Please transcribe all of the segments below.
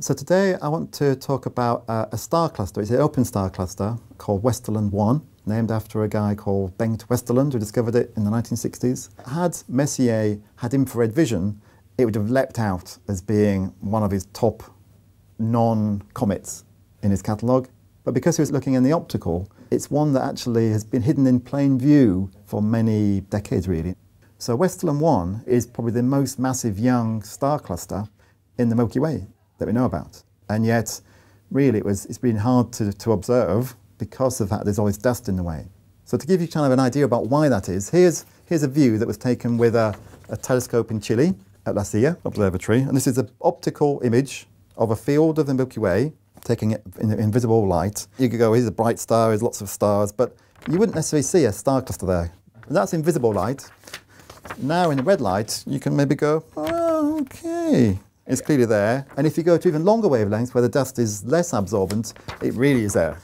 So today I want to talk about uh, a star cluster. It's an open star cluster called Westerlund 1, named after a guy called Bengt Westerlund who discovered it in the 1960s. Had Messier had infrared vision, it would have leapt out as being one of his top non-comets in his catalogue. But because he was looking in the optical, it's one that actually has been hidden in plain view for many decades, really. So Westerlund 1 is probably the most massive young star cluster in the Milky Way that we know about. And yet, really, it was, it's been hard to, to observe because of that there's always dust in the way. So to give you kind of an idea about why that is, here's, here's a view that was taken with a, a telescope in Chile at La Silla Observatory. And this is an optical image of a field of the Milky Way, taking it in invisible light. You could go, here's a bright star, there's lots of stars, but you wouldn't necessarily see a star cluster there. And that's invisible light. Now in the red light, you can maybe go, oh, okay, it's clearly there. And if you go to even longer wavelengths where the dust is less absorbent, it really is there.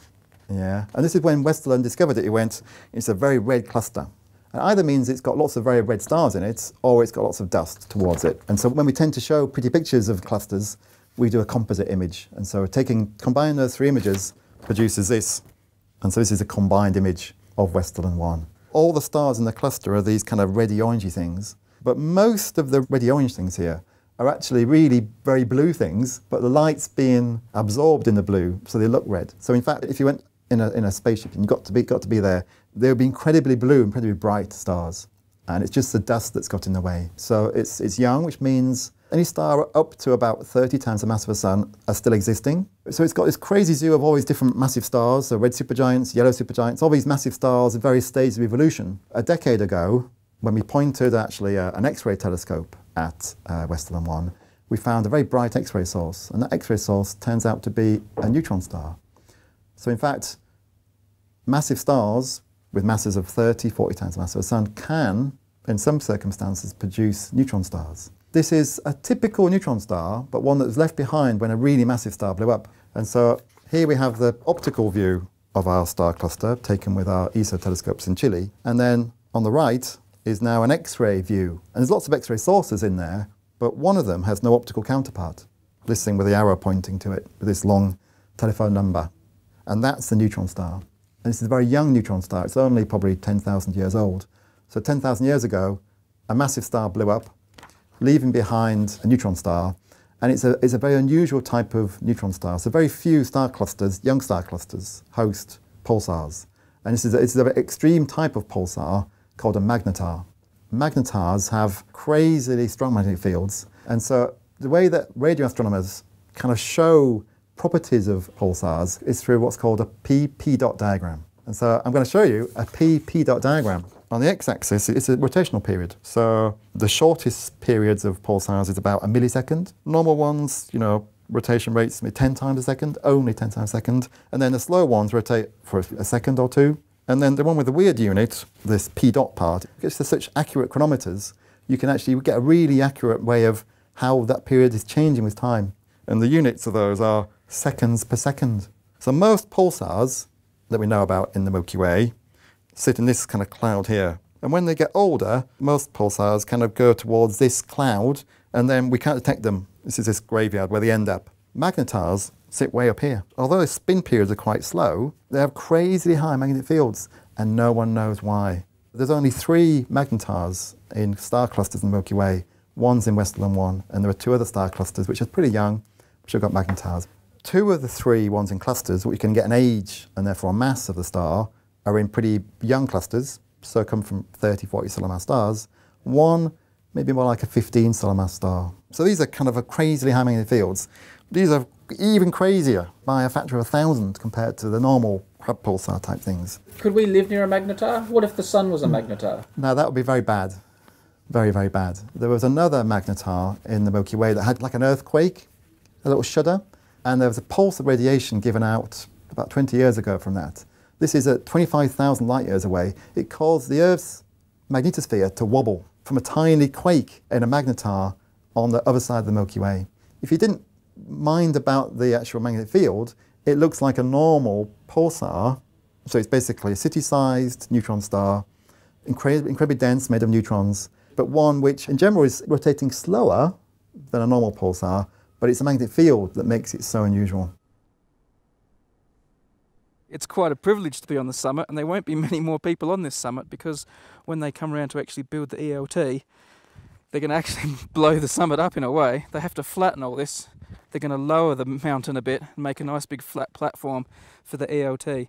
Yeah. And this is when Westerlund discovered it. He went, it's a very red cluster. And either means it's got lots of very red stars in it, or it's got lots of dust towards it. And so when we tend to show pretty pictures of clusters, we do a composite image. And so taking combining those three images produces this. And so this is a combined image of Westerlund 1. All the stars in the cluster are these kind of reddy orangey things. But most of the reddy orange things here are actually really very blue things, but the light's being absorbed in the blue, so they look red. So in fact, if you went in a, in a spaceship and you got to be got to be there, they would be incredibly blue, incredibly bright stars, and it's just the dust that's got in the way. So it's it's young, which means any star up to about 30 times the mass of a sun are still existing. So it's got this crazy zoo of all these different massive stars, so red supergiants, yellow supergiants, all these massive stars at various stages of evolution. A decade ago, when we pointed actually uh, an X-ray telescope at uh, Westerlund 1, we found a very bright X-ray source, and that X-ray source turns out to be a neutron star. So in fact, massive stars with masses of 30, 40 times the mass of the Sun can, in some circumstances, produce neutron stars. This is a typical neutron star, but one that was left behind when a really massive star blew up. And so here we have the optical view of our star cluster taken with our ESO telescopes in Chile. And then on the right is now an X-ray view. And there's lots of X-ray sources in there, but one of them has no optical counterpart, listing with the arrow pointing to it with this long telephone number. And that's the neutron star. And this is a very young neutron star. It's only probably 10,000 years old. So 10,000 years ago, a massive star blew up, leaving behind a neutron star. And it's a, it's a very unusual type of neutron star. So very few star clusters, young star clusters, host pulsars. And this is, a, it's an extreme type of pulsar called a magnetar. Magnetars have crazily strong magnetic fields, and so the way that radio astronomers kind of show properties of pulsars is through what's called a p-p dot diagram. And so I'm going to show you a p-p dot diagram. On the x-axis, it's a rotational period. So the shortest periods of pulsars is about a millisecond. Normal ones, you know, rotation rates 10 times a second, only 10 times a second. And then the slow ones rotate for a second or two. And then the one with the weird unit, this p dot part, gets to such accurate chronometers, you can actually get a really accurate way of how that period is changing with time. And the units of those are seconds per second. So most pulsars that we know about in the Milky Way sit in this kind of cloud here. And when they get older, most pulsars kind of go towards this cloud, and then we can't detect them. This is this graveyard where they end up. Magnetars sit way up here. Although the spin periods are quite slow, they have crazily high magnetic fields, and no one knows why. There's only three magnetars in star clusters in the Milky Way. One's in Westerlund 1, and there are two other star clusters, which are pretty young, which have got magnetars. Two of the three ones in clusters, which can get an age and therefore a mass of the star, are in pretty young clusters, so come from 30, 40 solar mass stars. One, maybe more like a 15 solar mass star. So these are kind of a crazily high magnetic fields. These are even crazier by a factor of a thousand compared to the normal pulsar type things. Could we live near a magnetar? What if the sun was a hmm. magnetar? Now that would be very bad. Very, very bad. There was another magnetar in the Milky Way that had like an earthquake, a little shudder, and there was a pulse of radiation given out about 20 years ago from that. This is at 25,000 light years away. It caused the Earth's magnetosphere to wobble from a tiny quake in a magnetar on the other side of the Milky Way. If you didn't mind about the actual magnetic field, it looks like a normal pulsar. So it's basically a city-sized neutron star, incredibly, incredibly dense, made of neutrons, but one which in general is rotating slower than a normal pulsar, but it's a magnetic field that makes it so unusual. It's quite a privilege to be on the summit, and there won't be many more people on this summit because when they come around to actually build the ELT, they're going to actually blow the summit up in a way. They have to flatten all this. They're going to lower the mountain a bit and make a nice big flat platform for the ELT.